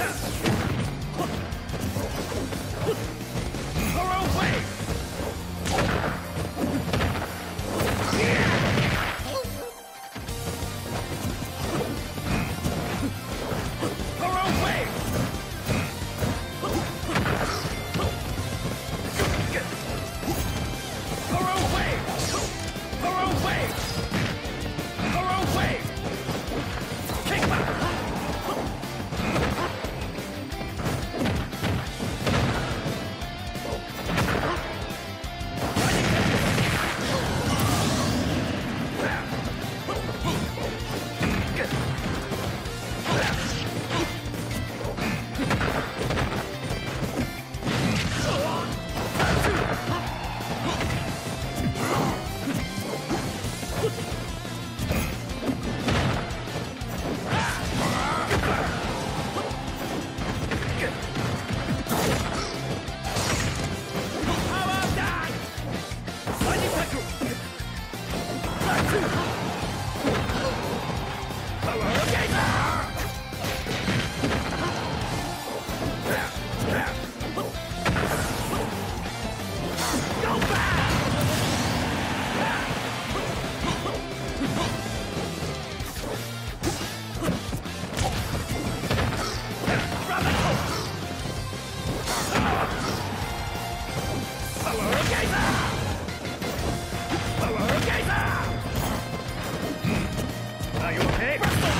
Ha! パワーじゃ Hey!